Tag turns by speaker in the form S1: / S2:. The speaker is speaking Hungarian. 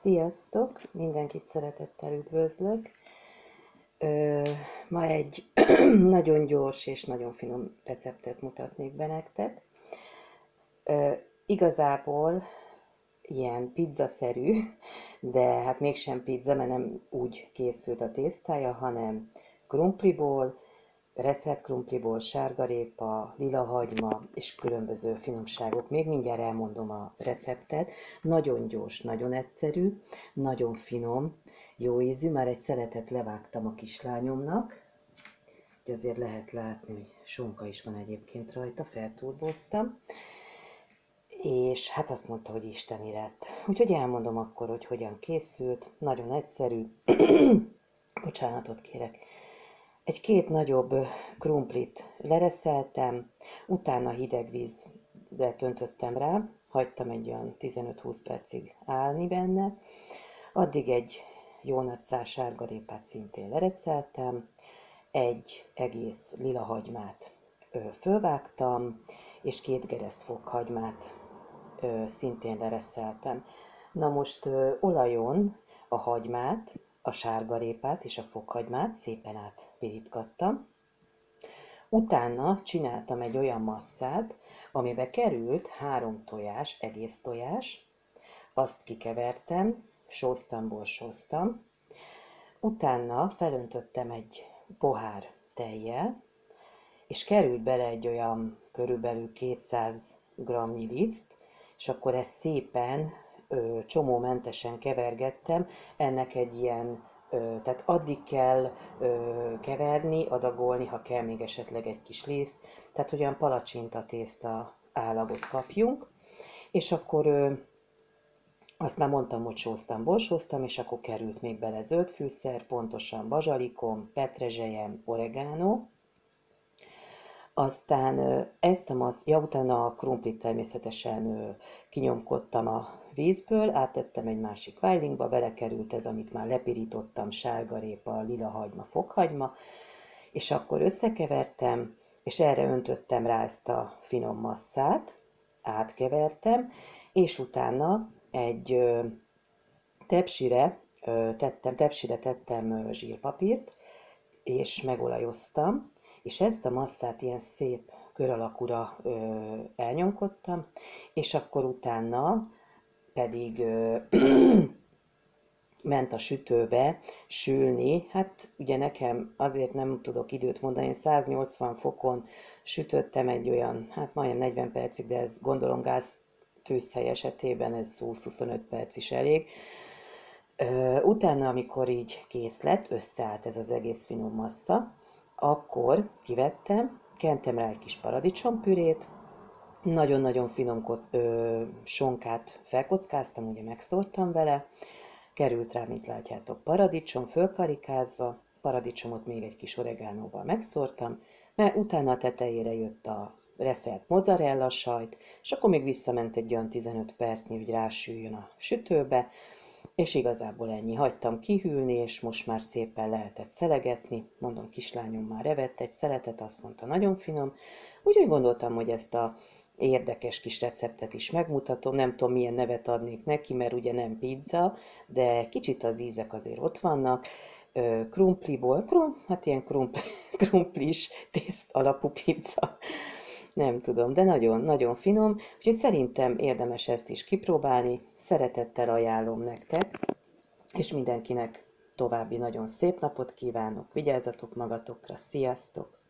S1: Sziasztok! Mindenkit szeretettel üdvözlök. Ö, ma egy nagyon gyors és nagyon finom receptet mutatnék be nektek. Ö, igazából ilyen pizzaszerű, de hát mégsem pizza, mert nem úgy készült a tésztája, hanem krumpliból, reszelt krumpliból, sárgarépa, lila hagyma és különböző finomságok. Még mindjárt elmondom a receptet. Nagyon gyors, nagyon egyszerű, nagyon finom, jó ízű. Már egy szeletet levágtam a kislányomnak, hogy azért lehet látni, hogy sonka is van egyébként rajta, felturboztam. És hát azt mondta, hogy isteni lett. Úgyhogy elmondom akkor, hogy hogyan készült. Nagyon egyszerű. Bocsánatot kérek egy két nagyobb krumplit lereszeltem, utána hideg vízbe töntöttem rá, hagytam egy olyan 15-20 percig állni benne, addig egy jó nagy sárgarépát szintén lereszeltem, egy egész lila hagymát fölvágtam, és két gereszt fokhagymát szintén lereszeltem. Na most olajon a hagymát a sárgarépát és a fokhagymát szépen átpirítgattam. Utána csináltam egy olyan masszát, amibe került három tojás, egész tojás, azt kikevertem, sóztam, borsóztam, utána felöntöttem egy pohár tejjel, és került bele egy olyan körülbelül 200 g liszt, és akkor ezt szépen csomómentesen kevergettem, ennek egy ilyen, tehát addig kell keverni, adagolni, ha kell még esetleg egy kis liszt, tehát olyan palacsinta tészta állagot kapjunk, és akkor azt már mondtam, hogy sóztam, borsóztam, és akkor került még bele zöldfűszer, pontosan bazsalikom, petrezselyem, oregano, aztán ezt a massz, ja, utána a krumplit természetesen kinyomkodtam a vízből, áttettem egy másik vájlingba, belekerült ez, amit már lepirítottam, sárgarépa, lila hagyma, fokhagyma, és akkor összekevertem, és erre öntöttem rá ezt a finom masszát, átkevertem, és utána egy tepsire tettem, tepsire tettem zsírpapírt, és megolajoztam, és ezt a masszát ilyen szép kör alakúra ö, elnyomkodtam, és akkor utána pedig ö, ment a sütőbe sülni, hát ugye nekem azért nem tudok időt mondani, én 180 fokon sütöttem egy olyan, hát majdnem 40 percig, de ez gondolom gáz tűzhely esetében ez 20-25 perc is elég. Utána, amikor így kész lett, összeállt ez az egész finom massza, akkor kivettem, kentem rá egy kis paradicsompürét, nagyon-nagyon finom ö, sonkát felkockáztam, ugye megszórtam vele, került rá, mint látjátok, paradicsom fölkarikázva, paradicsomot még egy kis oregánóval megszórtam, mert utána a tetejére jött a reszelt mozzarella sajt, és akkor még visszament egy olyan 15 percnyi, hogy rásüljön a sütőbe, és igazából ennyi. Hagytam kihűlni, és most már szépen lehetett szelegetni. Mondom, kislányom már evett egy szeletet, azt mondta, nagyon finom. Úgyhogy gondoltam, hogy ezt a érdekes kis receptet is megmutatom. Nem tudom, milyen nevet adnék neki, mert ugye nem pizza, de kicsit az ízek azért ott vannak. Krumpliból, krum, hát ilyen krumpli, krumplis tészt alapú pizza nem tudom, de nagyon-nagyon finom, úgyhogy szerintem érdemes ezt is kipróbálni, szeretettel ajánlom nektek, és mindenkinek további nagyon szép napot kívánok, vigyázzatok magatokra, sziasztok!